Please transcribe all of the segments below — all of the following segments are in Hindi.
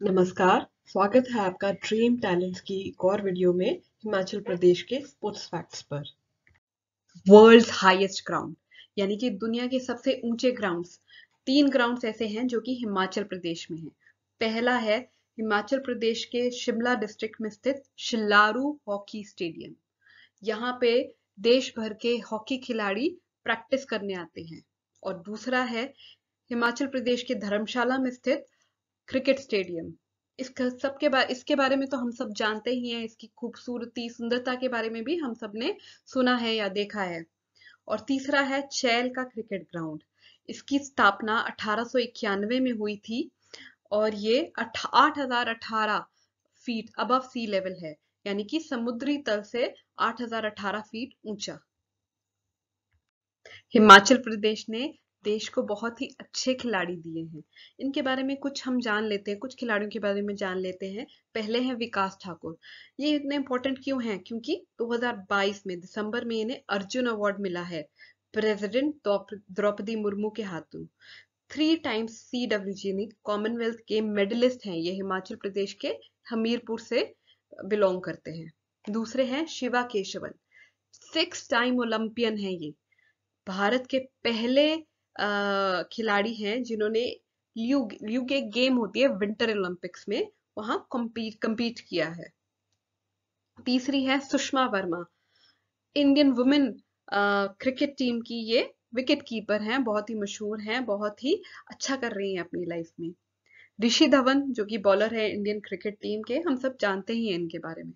नमस्कार, स्वागत है आपका ड्रीम टैलेंट्स की एक और वीडियो में हिमाचल प्रदेश के स्पोर्ट्स फैक्ट्स पर। वर्ल्ड्स हाईएस्ट ग्राउंड यानी कि दुनिया के सबसे ऊँचे ग्राउंड्स तीन ग्राउंड्स ऐसे हैं जो कि हिमाचल प्रदेश में हैं। पहला है हिमाचल प्रदेश के शिमला डिस्ट्रिक्ट में स्थित शिल्लारू हॉकी स्टेडियम। यहाँ पे देश भर के हॉकी खिलाड़ी प्रैक्टिस करने आते हैं। और दूसरा है हिमाचल प्रदेश के धर्मशाला में स्थित क्रिकेट स्टेडियम। इसका सबके बारे इसके बारे में तो हम सब जानते ही हैं, इसकी खूबसूरती, सुंदरता के बारे में भी हम सबने सुना है या देखा है। और तीसरा है चैल का क्रिकेट ग्राउंड। इसकी स्थापना अठारह में हुई थी और ये आठ हज़ार अठारह फीट अबव सी लेवल है, यानी कि समुद्री तल से आठ हज़ार अठारह फीट ऊँचा। हिमाचल प्रदेश ने देश को बहुत ही अच्छे खिलाड़ी दिए हैं। इनके बारे में कुछ हम जान लेते हैं, कुछ खिलाड़ियों के बारे में जान लेते हैं। पहले हैं विकास ठाकुर। ये इतने इंपॉर्टेंट क्यों हैं? क्योंकि 2022 में दिसंबर में इन्हें अर्जुन अवार्ड मिला है प्रेसिडेंट द्रौपदी मुर्मू के हाथों। Three times C W G Commonwealth game medallist हैं, ये हिमाचल प्रदेश के हमीरपुर से बिलोंग करते हैं। दूसरे हैं Shiva Keshavan. Six time Olympian है ये। भारत के पहले खिलाड़ी हैं जिन्होंने ल्यू ल्यू के गेम होती है विंटर ओलंपिक्स में, वहाँ कम्पीट कम्पीट किया है। तीसरी है Sushma Verma. Indian women cricket team की ये विकेट कीपर हैं, बहुत ही मशहूर हैं, बहुत ही अच्छा कर रही हैं अपनी लाइफ में। ऋषि धवन, जो कि बॉलर है इंडियन क्रिकेट टीम के, हम सब जानते ही हैं इनके बारे में।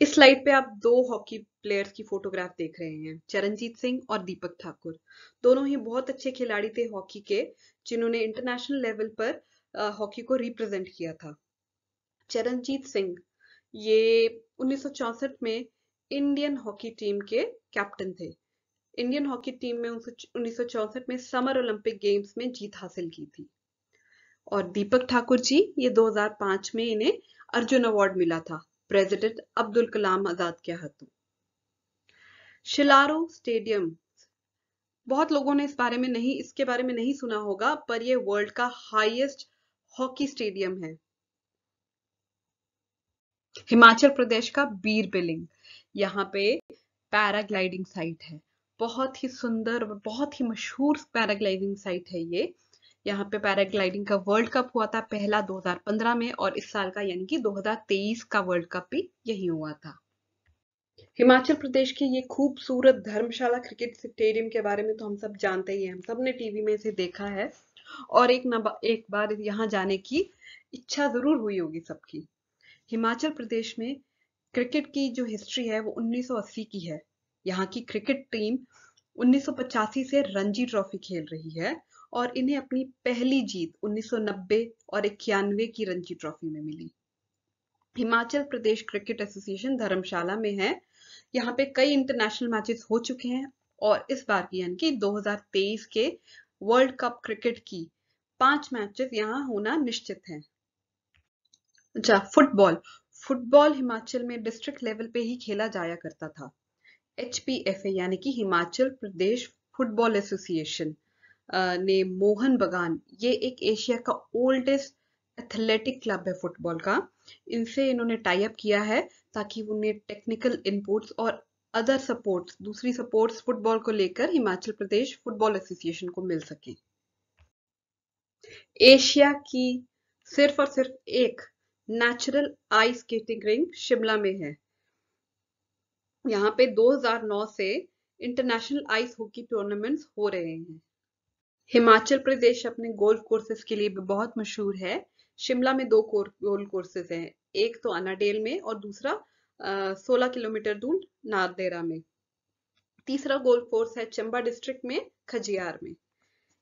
इस स्लाइड पे आप दो हॉकी प्लेयर्स की फोटोग्राफ देख रहे हैं, चरणजीत सिंह और दीपक ठाकुर। दोनों ही बहुत अच्छे खिलाड़ी थे हॉकी के, जिन्होंने इंटरनेशनल लेवल पर हॉकी को रिप्रेजेंट किया था। चरणजीत सिंह, ये 1964 में इंडियन हॉकी टीम के कैप्टन थे। इंडियन हॉकी टीम में उन्नीस में समर ओलंपिक गेम्स में जीत हासिल की थी। और दीपक ठाकुर जी, ये 2005 में इन्हें अर्जुन अवार्ड मिला था। प्रेसिडेंट अब्दुल कलाम आज़ाद के हाथों। शिलारो स्टेडियम बहुत लोगों ने इस बारे में नहीं, इसके बारे में नहीं सुना होगा, पर यह वर्ल्ड का हाईएस्ट हॉकी स्टेडियम है। हिमाचल प्रदेश का बीर बिलिंग। यहाँ पे पैराग्लाइडिंग साइट है। बहुत ही सुंदर, बहुत ही मशहूर पैराग्लाइडिंग साइट है ये। यहाँ पे पैराग्लाइडिंग का वर्ल्ड कप हुआ था पहला 2015 में और इस साल का यानी कि 2023 का वर्ल्ड कप भी यही हुआ था। हिमाचल प्रदेश की ये खूबसूरत धर्मशाला क्रिकेट स्टेडियम के बारे में तो हम सब जानते ही हैं, हम सबने टीवी में इसे देखा है। और एक न एक बार यहाँ जाने की इच्छा ज़रूर हुई होगी सबकी। हिमाचल प्रदेश में क्रिकेट की जो हिस्ट्री है वो 1980 की है। यहाँ की क्रिकेट टीम 1985 से रणजी ट्रॉफी खेल रही है। और इन्हें अपनी पहली जीत 1990 और इक्यानवे की रणजी ट्रॉफी में मिली। हिमाचल प्रदेश क्रिकेट एसोसिएशन धर्मशाला में है। यहाँ पे कई इंटरनेशनल मैचेस हो चुके हैं और इस बार की यानी कि 2023 के वर्ल्ड कप क्रिकेट की पाँच मैचेस यहाँ होना निश्चित है। अच्छा फुटबॉल फुटबॉल हिमाचल में डिस्ट्रिक्ट लेवल पे ही खेला जाया करता था। एच यानी कि हिमाचल प्रदेश फुटबॉल एसोसिएशन ने मोहन बगान, ये एक एशिया का ओल्डेस्ट एथलेटिक क्लब है फुटबॉल का। इनसे इन्होंने टाई अप किया है ताकि उन्हें टेक्निकल इनपुट्स और अदर सपोर्ट्स दूसरी सपोर्ट्स फुटबॉल को लेकर हिमाचल प्रदेश फुटबॉल एसोसिएशन को मिल सके। एशिया की सिर्फ़ और सिर्फ़ एक natural ice skating rink Shimla में है। यहाँ पे 2009 से इंटरनेशनल आइस हॉकी टूर्नामेंट्स हो रहे हैं। हिमाचल प्रदेश अपने गोल्फ कोर्सेज के लिए भी बहुत मशहूर है। शिमला में दो गोल्फ कोर्सेज हैं, एक तो अनाडेल में और दूसरा सोलह किलोमीटर दूर नारदेरा में। तीसरा गोल्फ कोर्स है चंबा डिस्ट्रिक्ट में, खजियार में।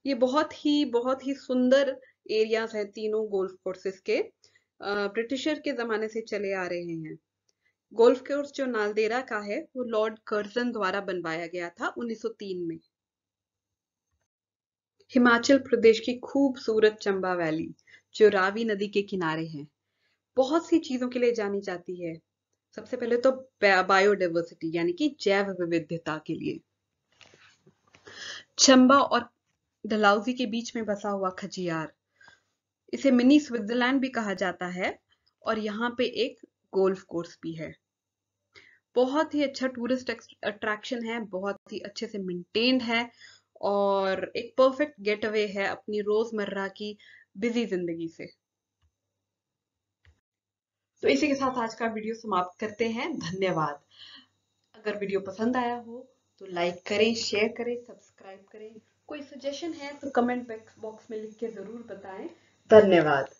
ये बहुत ही बहुत ही सुंदर एरियाज़ हैं तीनों गोल्फ कोर्सेज के ब्रिटिशर के जमाने से चले आ रहे हैं। गोल्फ कोर्स जो नालदेरा का है, वो लॉर्ड कर्जन द्वारा बनवाया गया था 1903 में। हिमाचल प्रदेश की खूबसूरत चंबा वैली, जो रावी नदी के किनारे है। बहुत सी चीज़ों के लिए जानी जाती है। सबसे पहले तो बायोडाइवर्सिटी यानी कि जैव विविधता के लिए। चंबा और डलाउजी के बीच में बसा हुआ खजियार, इसे मिनी स्विट्जरलैंड भी कहा जाता है और यहाँ पे एक गोल्फ कोर्स भी है। बहुत ही अच्छा टूरिस्ट अट्रैक्शन है, बहुत ही अच्छे से मेंटेन्ड है और एक परफेक्ट गेट अवे है अपनी रोज़मर्रा की बिज़ी ज़िंदगी से। तो इसी के साथ आज का वीडियो समाप्त करते हैं। धन्यवाद। अगर वीडियो पसंद आया हो तो लाइक करें शेयर करें सब्सक्राइब करें। कोई सजेशन है तो कमेंट बॉक्स में लिख के ज़रूर बताएँ। धन्यवाद।